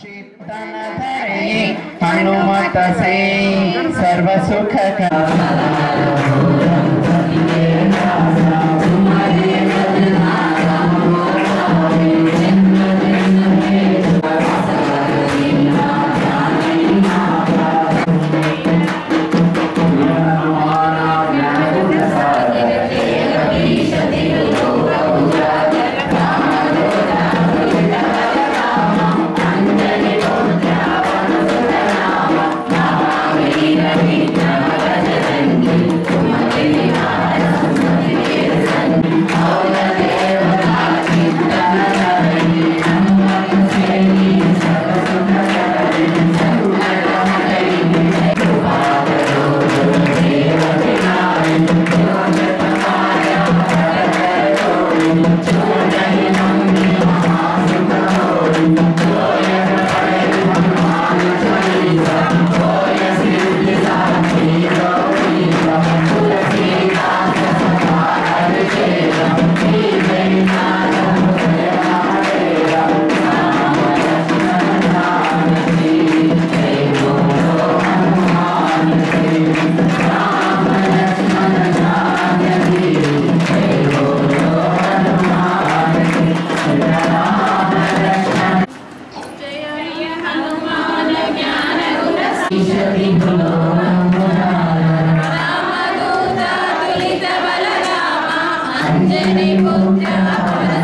चित्तन धरे हनुमत से सर्व सुख का Hari Jenny Booker.